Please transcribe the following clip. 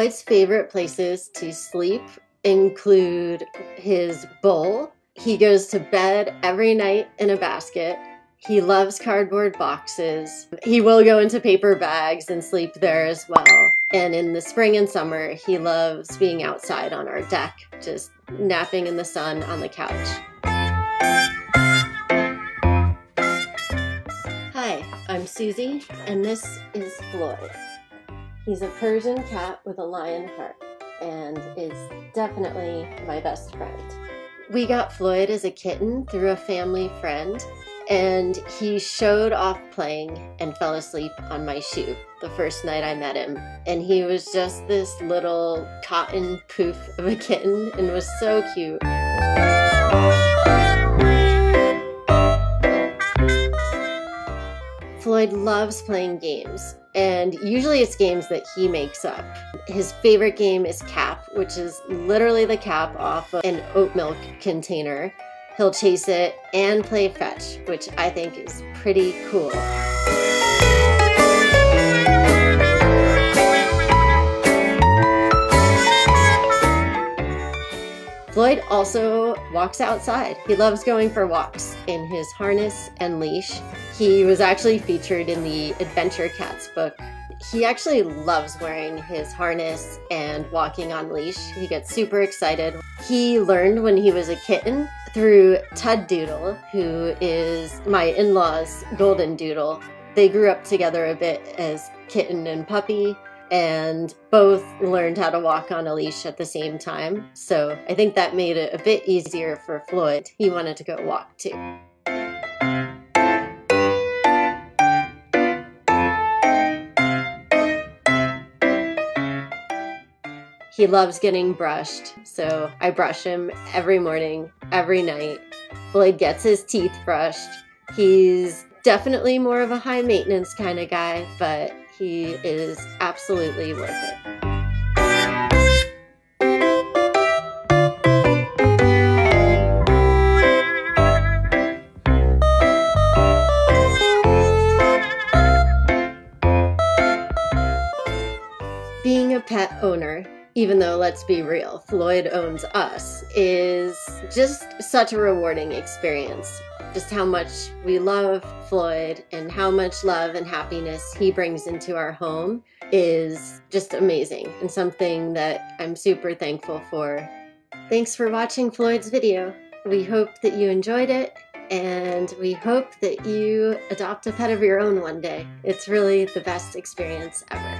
Floyd's favorite places to sleep include his bowl. He goes to bed every night in a basket. He loves cardboard boxes. He will go into paper bags and sleep there as well. And in the spring and summer, he loves being outside on our deck, just napping in the sun on the couch. Hi, I'm Susie, and this is Floyd. He's a Persian cat with a lion heart and is definitely my best friend. We got Floyd as a kitten through a family friend, and he showed off playing and fell asleep on my shoe the first night I met him. And he was just this little cotton poof of a kitten and was so cute. Floyd loves playing games, and usually it's games that he makes up. His favorite game is Cap, which is literally the cap off of an oat milk container. He'll chase it and play fetch, which I think is pretty cool. Floyd also walks outside. He loves going for walks in his harness and leash. He was actually featured in the Adventure Cats book. He actually loves wearing his harness and walking on leash. He gets super excited. He learned when he was a kitten through Tud Doodle, who is my in law's golden doodle. They grew up together a bit as kitten and puppy and both learned how to walk on a leash at the same time. So I think that made it a bit easier for Floyd. He wanted to go walk too. He loves getting brushed, so I brush him every morning, every night. Floyd gets his teeth brushed. He's definitely more of a high maintenance kind of guy, but he is absolutely worth it. Being a pet owner even though let's be real, Floyd owns us, is just such a rewarding experience. Just how much we love Floyd and how much love and happiness he brings into our home is just amazing and something that I'm super thankful for. Thanks for watching Floyd's video. We hope that you enjoyed it and we hope that you adopt a pet of your own one day. It's really the best experience ever.